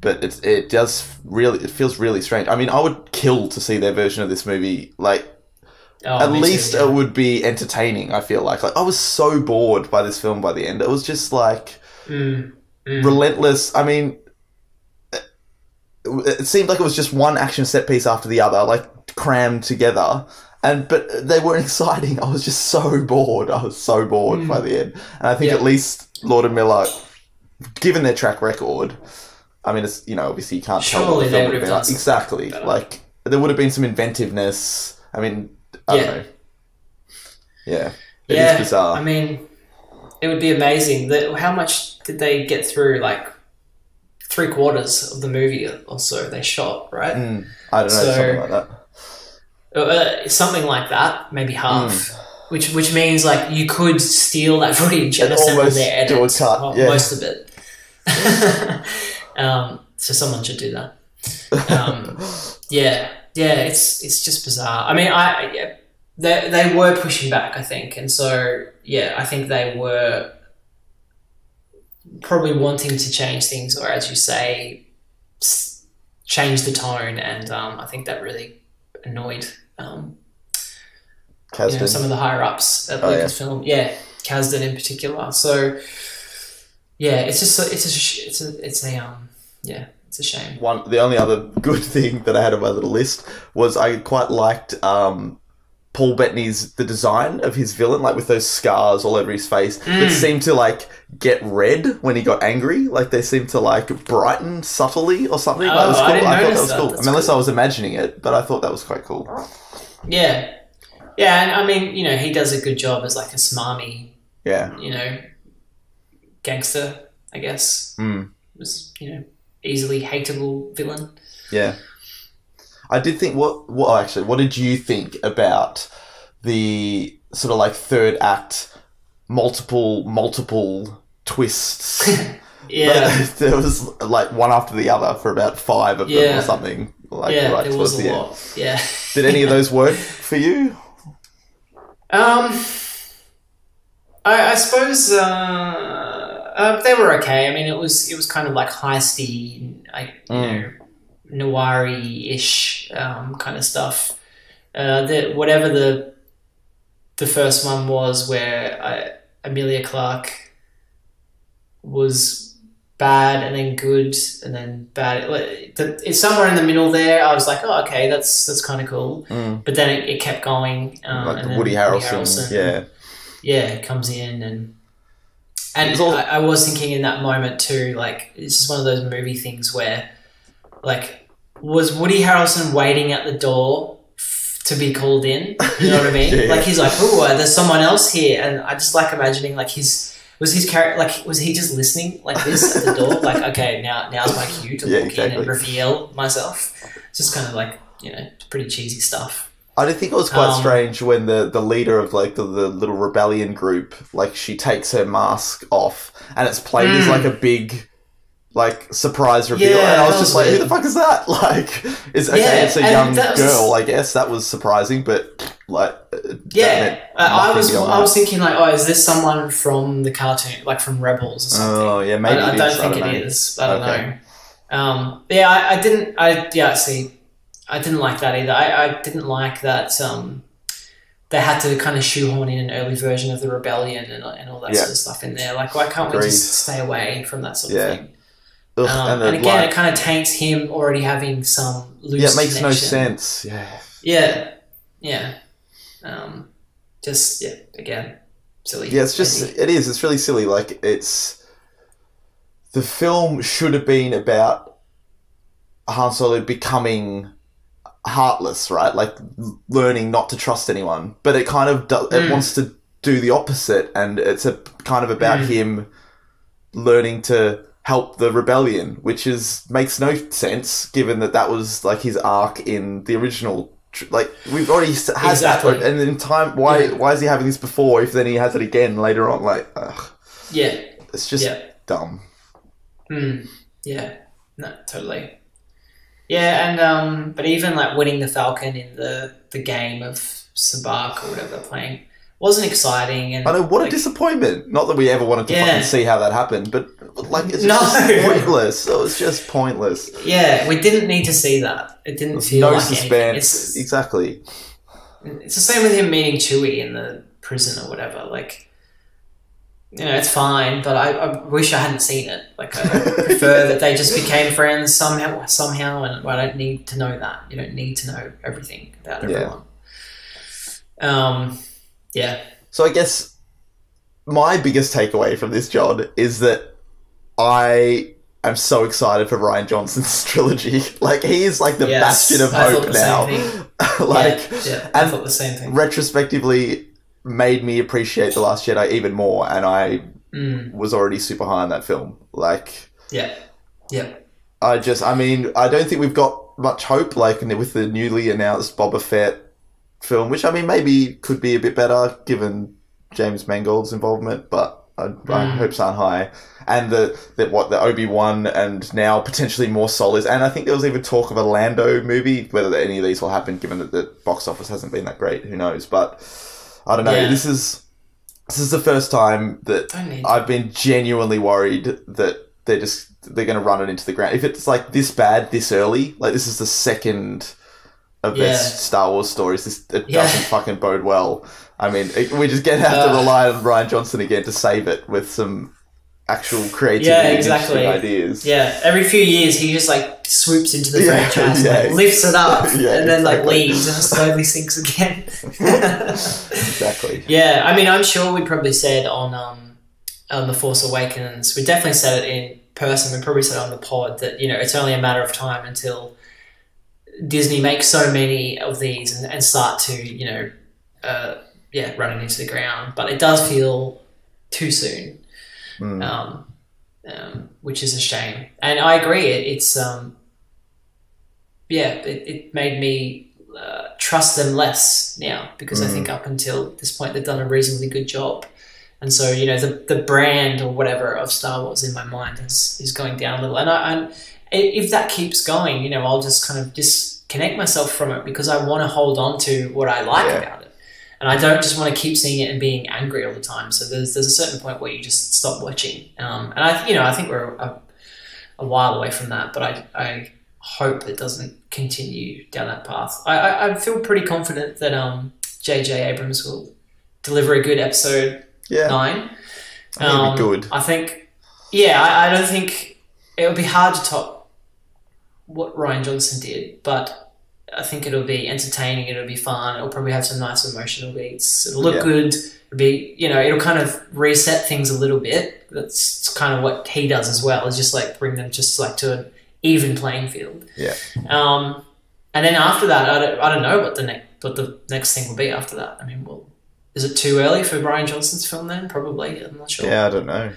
but it it does really it feels really strange. I mean, I would kill to see their version of this movie. Like Oh, at me too, least yeah. it would be entertaining. I feel like like I was so bored by this film by the end. It was just like Mm. relentless. I mean, it, it seemed like it was just one action set piece after the other, like crammed together. And but they weren't exciting. I was just so bored. I was so bored by the end. And I think Mm. Yeah. at least Lord and Miller, given their track record, I mean, it's you know obviously you can't tell what Surely the film would have be done like. Exactly, better. like there would have been some inventiveness. I mean, I Yeah. don't know. Yeah, it is yeah, bizarre. I mean, it would be amazing. That how much did they get through? Like three quarters of the movie or so they shot, right? Mm, I don't know So- something like that. Uh, something like that, maybe half. Mm. Which which means like you could steal that footage and And assemble their edits, cut, well, yeah. most of it. um, so someone should do that. Um, yeah, yeah, it's it's just bizarre. I mean, I yeah, they they were pushing back, I think, and so yeah, I think they were probably wanting to change things, or as you say, change the tone, and um, I think that really annoyed um, you know, some of the higher ups at Oh, yeah. Lucasfilm. Yeah, Kasdan in particular. So yeah, it's just it's a it's a it's a um yeah it's a shame. one the only other good thing that I had on my little list was I quite liked um, Paul Bettany's the design of his villain, like with those scars all over his face Mm. that seemed to like get red when he got angry. Like they seemed to like brighten subtly or something. that Oh, was I cool. didn't I, thought that was that. cool. That's I mean, unless. I was imagining it, but I thought that was quite cool. Yeah, yeah, and I mean you know he does a good job as like a smarmy Yeah. you know gangster I guess Mm. was you know easily hateable villain. Yeah. I did think what what actually what did you think about the sort of like third act multiple multiple twists? Yeah, there was like one after the other for about five of them or something. Like yeah, right there was a the end. lot. Yeah. Did any of those work for you? Um, I, I suppose uh, uh, they were okay. I mean, it was it was kind of like heisty, like you Mm. know, noiry-ish um, kind of stuff. Uh, the whatever the the first one was, where I, Emilia Clarke was bad and then good and then bad. It's somewhere in the middle there. I was like, oh, okay, that's that's kind of cool. Mm. But then it, it kept going. Um, like the then Woody Harrelson, yeah. yeah, comes in and And all- I, I was thinking in that moment too, like this is one of those movie things where, like, was Woody Harrelson waiting at the door f- to be called in? You know what I mean? Yeah, yeah. Like he's like, oh, there's someone else here, and I just like imagining like his was his character like was he just listening like this at the door? like, okay, now now's my cue to Yeah, walk in and reveal myself. It's just kind of like you know, pretty cheesy stuff. I did think it was quite Um, strange when the, the leader of like the, the little rebellion group, like she takes her mask off and it's played as like a big like surprise reveal. Mm. Yeah, and I was just was like, who the fuck is that? Like it's okay, Yeah, it's a young was- girl, I guess. That was surprising, but like Yeah, I, I was I was thinking like, oh, is this someone from the cartoon, like from Rebels or something? Oh yeah, maybe I, I don't is, think don't it know. is. I don't Okay. know. Um, yeah, I, I didn't. I yeah. See, I didn't like that either. I, I didn't like that. Um, they had to kind of shoehorn in an early version of the rebellion and, and all that Yeah. sort of stuff in there. Like, why can't we just stay away from that sort Yeah. of thing? Ugh, Um, and and, again, like- it kind of taints him already having some loose. yeah, it makes no sense. Yeah. Yeah, yeah. Um, just yeah. Again, silly. Yeah, it's just lazy. it is. It's really silly. Like it's the film should have been about Han Solo becoming heartless, right? Like learning not to trust anyone. But it kind of do, it Mm. wants to do the opposite, and it's a kind of about Mm. him learning to help the rebellion, which is makes no sense given that that was like his arc in the original. tr- Like we've already s- had Exactly. that, and in time, why Yeah. why is he having this before if then he has it again later on? Like, ugh, yeah. it's just Yeah. dumb. Mm, yeah, no, totally. Yeah, and um, but even like winning the Falcon in the the game of Sabacc or whatever they're playing wasn't exciting. And I know what like, a disappointment. Not that we ever wanted to Yeah. fucking see how that happened, but like it's No. just pointless. It was just pointless. Yeah, we didn't need to see that. It didn't feel no like suspense. It's, Exactly. it's the same with him meeting Chewie in the prison or whatever. Like, you know, it's fine, but I, I wish I hadn't seen it. Like, I prefer that they just became friends somehow, somehow, and I don't need to know that. You don't need to know everything about Yeah. everyone. Um, yeah, So I guess my biggest takeaway from this, Jon, is that I am so excited for Rian Johnson's trilogy. Like he is like the Yes, bastion of hope the now. like yeah, yeah, I thought the same thing. retrospectively made me appreciate The Last Jedi even more and I Mm, was already super high on that film. Like yeah, yeah, I just, I mean, I don't think we've got much hope, like with the newly announced Boba Fett film, which I mean, maybe could be a bit better given James Mangold's involvement, but I, I Mm. hopes aren't high. And the, that what the Obi Wan and now potentially more Solis, and I think there was even talk of a Lando movie. Whether any of these will happen, given that the box office hasn't been that great, who knows? But I don't know. Yeah. This is this is the first time that I've been genuinely worried that they're just they're going to run it into the ground. If it's like this bad this early, like this is the second of Yeah. Star Wars stories. This it Yeah. doesn't fucking bode well. I mean, it, we just get have to rely on Rian Johnson again to save it with some actual creativity Yeah, exactly. ideas. Yeah, every few years he just like swoops into the Yeah, franchise, yeah. like, lifts it up, Yeah, and then like leaves, and slowly sinks again. Exactly. yeah, I mean, I'm sure we probably said on um, on the Force Awakens, we definitely said it in person. We probably said on the pod that you know it's only a matter of time until Disney makes so many of these and, and start to you know, uh, yeah, running into the ground. But it does feel too soon Mm. um, um, which is a shame. And I agree. It, it's um, yeah, it, it made me uh, trust them less now because I think up until this point they've done a reasonably good job. And so you know the the brand or whatever of Star Wars in my mind is is going down a little. And I and if that keeps going, you know, I'll just kind of disconnect myself from it because I want to hold on to what I like Yeah. about it and I don't just want to keep seeing it and being angry all the time. So there's there's a certain point where you just stop watching. Um, and I you know I think we're a, a while away from that, but I I hope it doesn't continue down that path. I I, I feel pretty confident that um J.J. Abrams will deliver a good episode Yeah. nine. I think it'd be good. I think yeah I, I don't think it would be hard to top what Rian Johnson did, but I think it'll be entertaining. It'll be fun. It'll probably have some nice emotional beats. It'll look Yeah. good. It'll be you know it'll kind of reset things a little bit. That's kind of what he does as well. Is just like bring them just like to an even playing field. Yeah. Um, and then after that, I don't, I don't know what the next what the next thing will be after that. I mean, well, is it too early for Rian Johnson's film? Then probably. I'm not sure. Yeah, I don't know.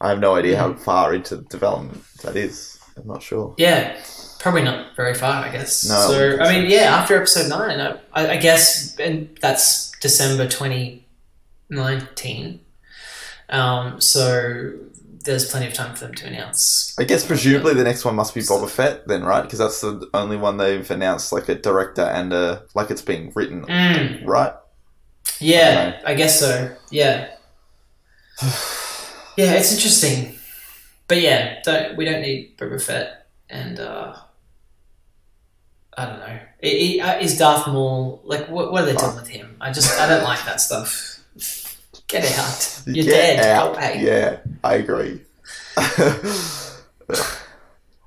I have no idea how far into development that is. I'm not sure. Yeah, probably not very far, I guess. No, I so I mean, yeah, after episode nine, I, I, I guess, and that's December twenty nineteen. Um, so there's plenty of time for them to announce. I guess presumably the next one must be Boba Fett then, right? Because that's the only one they've announced like a director and a like it's being written, Mm, right? yeah, I guess so. Yeah, yeah, it's interesting, but yeah, don't, we don't need Boba Fett, and uh, I don't know. Uh, Is Darth Maul like what? What are they doing with him? I just I don't like that stuff. Get out! You're Get dead. out. Go away. Yeah, I agree.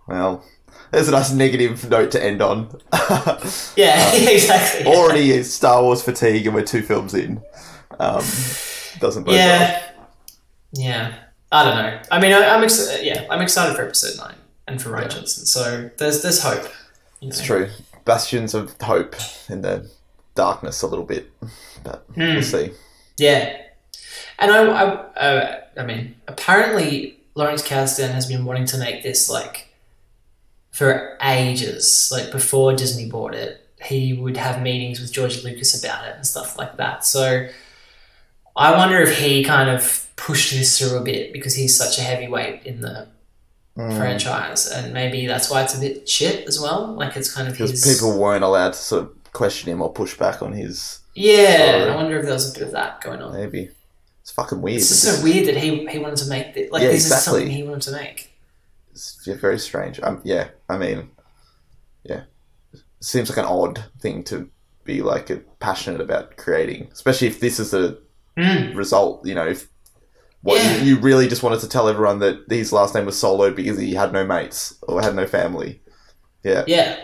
well, there's a nice negative note to end on. Yeah, exactly. Already is Star Wars fatigue, and we're two films in. Um, doesn't bode well. Yeah, yeah. I don't know. I mean, I, I'm ex- yeah, I'm excited for episode nine and for Rian Johnson. So there's there's hope. You It's know. true. Bastions of hope in the darkness a little bit, but Hmm. we'll see. Yeah, and I, I, uh, I mean, apparently Lawrence Kasdan has been wanting to make this like for ages. Like before Disney bought it, he would have meetings with George Lucas about it and stuff like that. So I wonder if he kind of pushed this through a bit because he's such a heavyweight in the Mm. franchise, and maybe that's why it's a bit shit as well. Like it's kind of Because his. people weren't allowed to sort of question him or push back on his. yeah. I wonder if there was a bit of that going on. Maybe it's fucking weird. It's just so weird that he he wanted to make this. Like Yeah, this exactly. is something he wanted to make. It's yeah, very strange. Um, yeah, I mean, yeah, it seems like an odd thing to be like a, passionate about creating, especially if this is the Mm. result. You know, if what Yeah. you, you really just wanted to tell everyone that his last name was Solo because he had no mates or had no family. Yeah, Yeah,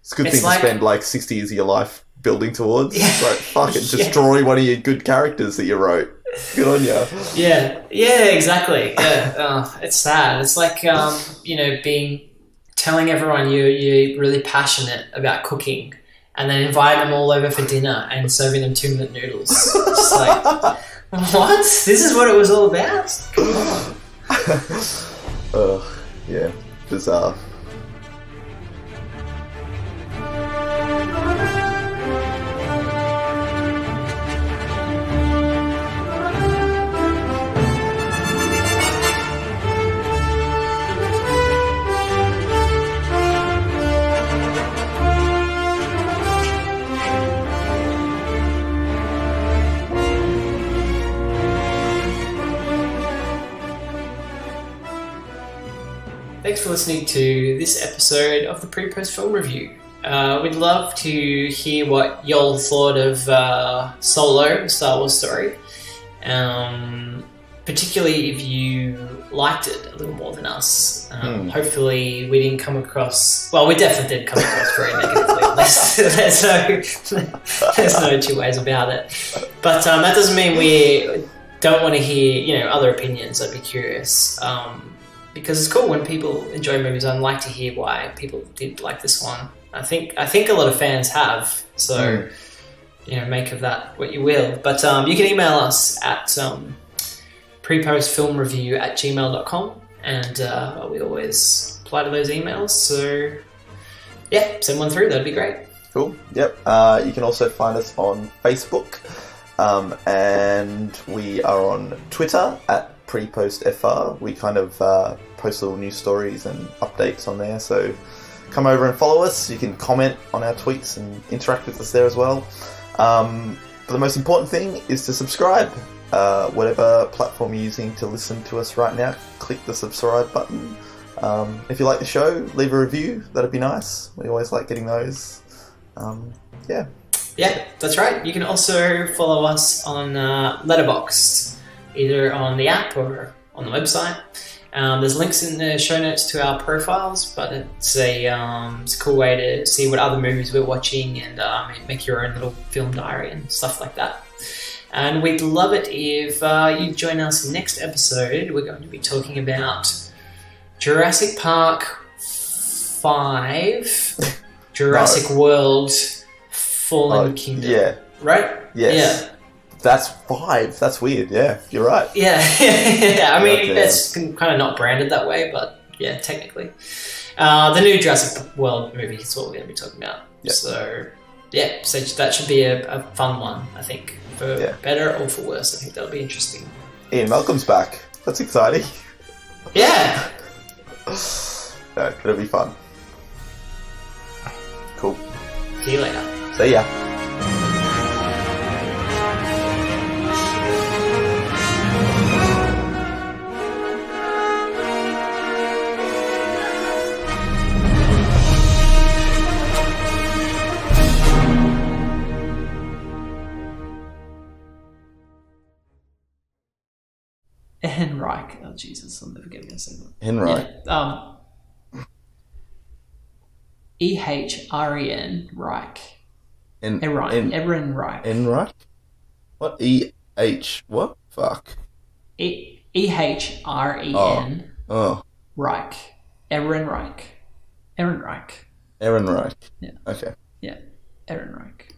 it's a good It's thing like- to spend like sixty years of your life building towards. Yeah. Like fucking Yeah. destroy one of your good characters that you wrote. Good on you. yeah, yeah, exactly. Yeah, uh, it's sad. It's like um, you know being telling everyone you you're really passionate about cooking. And then inviting them all over for dinner and serving them two minute noodles. Just like, what? This is what it was all about? Ugh, yeah, bizarre. Thanks for listening to this episode of the Pre Post Film Review. Uh, we'd love to hear what y'all thought of uh, Solo, Star Wars story. Um, particularly if you liked it a little more than us. Um, Hmm. Hopefully, we didn't come across. Well, we definitely did come across very negatively this. there's, no, there's no two ways about it. But um, that doesn't mean we don't want to hear, you know, other opinions. I'd be curious. Um, because it's cool when people enjoy movies. I'd like to hear why people did like this one. I think I think a lot of fans have. So you know, make of that what you will. But um, you can email us at um, prepostfilmreview at gmail.com and uh, we always reply to those emails. So yeah, send one through. That'd be great. Cool. Yep. Uh, you can also find us on Facebook, um, and we are on Twitter at prepostfr. We kind of uh, post little news stories and updates on there. So come over and follow us. You can comment on our tweets and interact with us there as well. Um, but the most important thing is to subscribe. Uh, whatever platform you're using to listen to us right now, click the subscribe button. Um, if you like the show, leave a review. That'd be nice. We always like getting those. Um, yeah. Yeah, that's right. You can also follow us on uh, Letterboxd, either on the app or on the website. Um, there's links in the show notes to our profiles, but it's a um, it's a cool way to see what other movies we're watching and um, make your own little film diary and stuff like that. And we'd love it if uh, you join us next episode. We're going to be talking about Jurassic Park Five, Jurassic World, Fallen Oh, Kingdom. yeah. Right? Yes. Yeah. That's five. That's weird. Yeah, you're right. Yeah, yeah. I mean, it's kind of not branded that way, but yeah, technically. Uh, the new Jurassic World movie is what we're going to be talking about. Yep. So, yeah, so that should be a, a fun one, I think. For Yeah. better or for worse, I think that'll be interesting. Ian Malcolm's back. That's exciting. Yeah! No, it'll be fun. Cool. See you later. See ya. Henreich. Oh, Jesus, I'll never get that. Henry. Yeah. Um, E H R E N Reich. En, Erin. en, Erin Reich. Enreich? What? E H. What? Fuck. E H R E N Oh. Reich. Erin Reich. Erin Reich. Aaron Reich. Yeah. Okay. Yeah. Erin Reich.